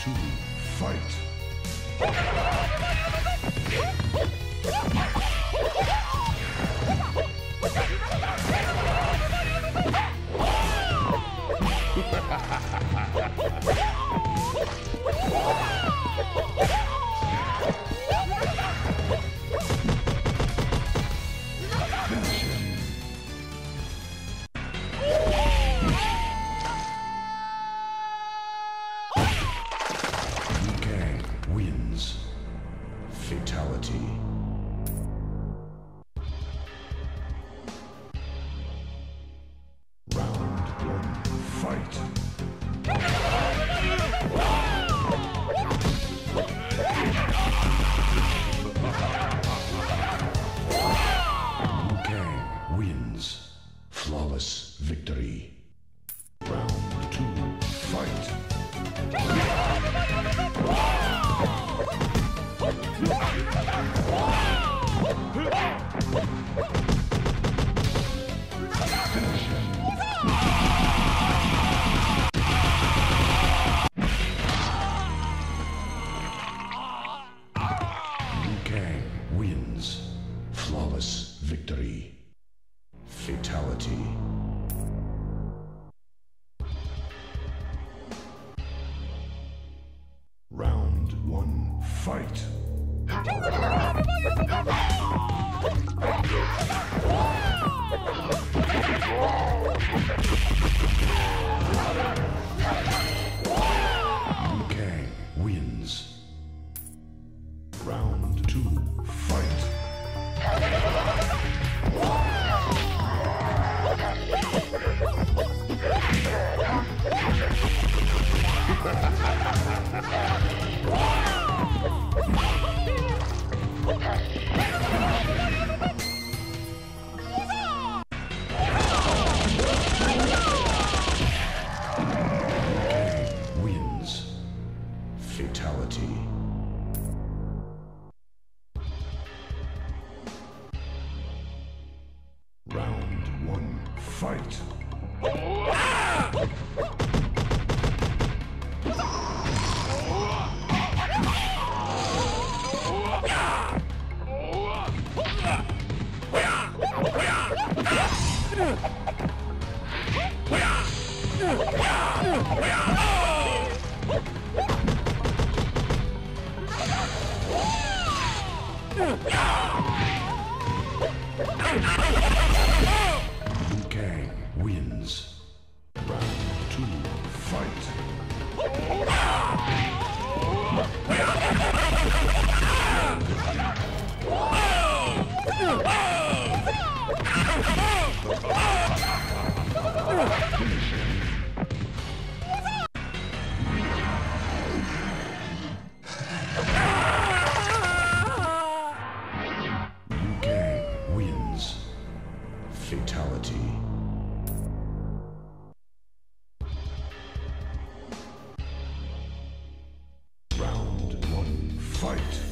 to fight. victory. fight.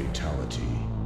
Fatality.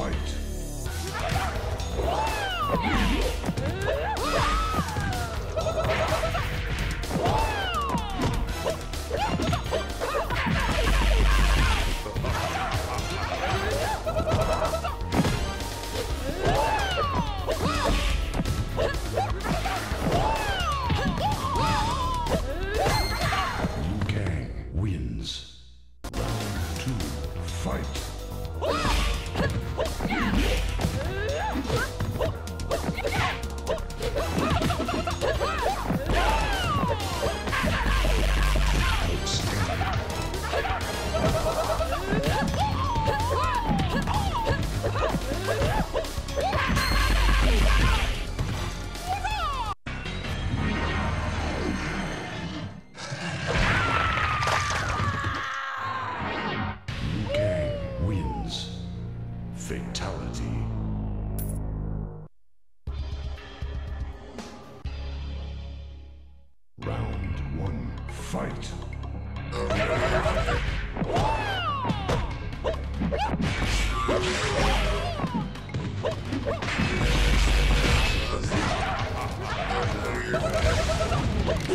Fight.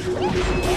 Yeah.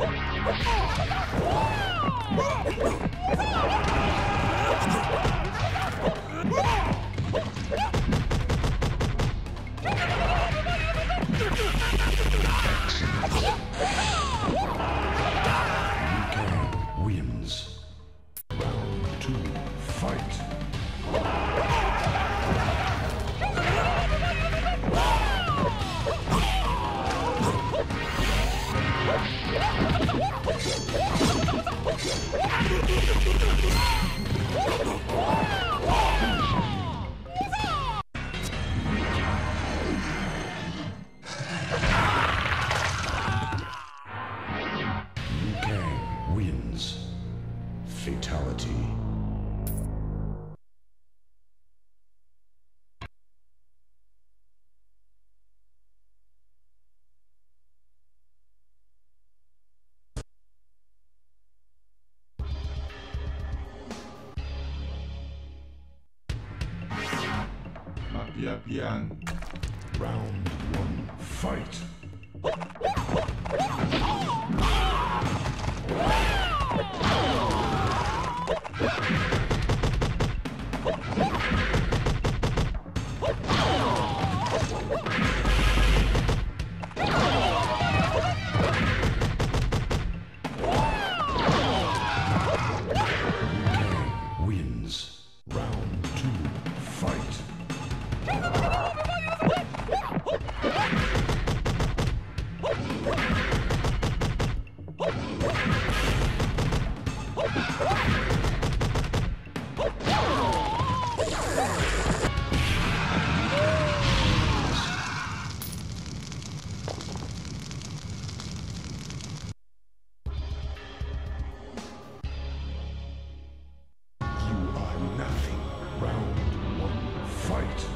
Oh! Fatality. Api-apian. Round one, fight. Round one, fight!